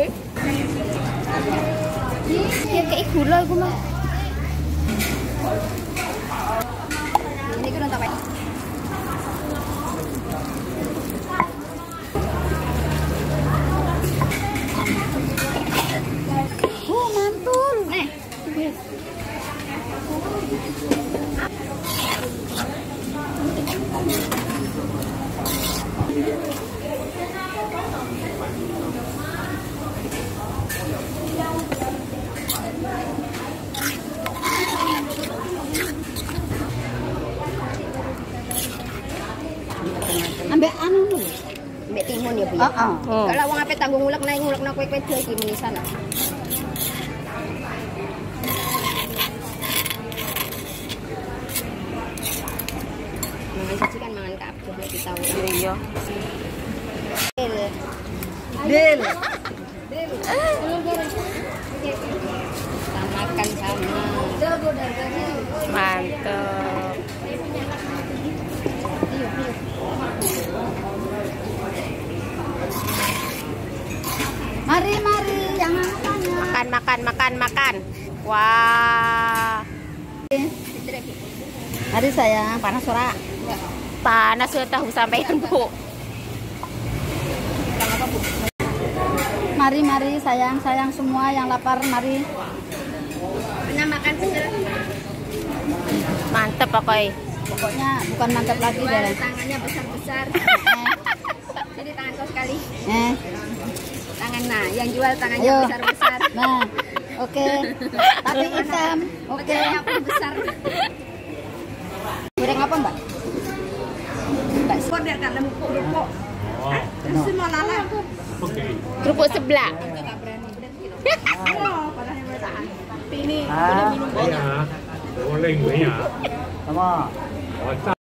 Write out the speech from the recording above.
Oke. Ya kayak gula iku mah. Ini. Oh, mantul. Eh. Ambek anu lho. Ambek timun ya, Bu. Heeh. Hmm. Kalau wong ape tanggung ngulek naik ngulek nak kowe-kowe dhewe iki menisan. Mangan siji kan mangan kabeh nek kita Iya. Deal. Kita makan sama. Mantap. Mari, mari, jangan tanya. Makan, makan, makan, makan. Wah. Mari sayang, panas ora? Panas ya tahu sampean, Bu. Mari, mari sayang, sayang semua yang lapar, mari. Pernah makan bener. Mantep pokoknya. Pokoknya bukan mantap lagi deh. tangannya besar-besar. Jadi tangan kau sekali. Eh, yang jual tangannya Ayo. besar-besar. nah, oke. Tapi hitam, oke. Pun besar. Goreng apa mbak? Mbak, Kok dia kan lemu kerupuk. Terus mau lala. Kerupuk sebelah. Oh, padahal yang bertahan. Tapi ini Ah, udah minum banyak. Boleh, boleh ya. sama.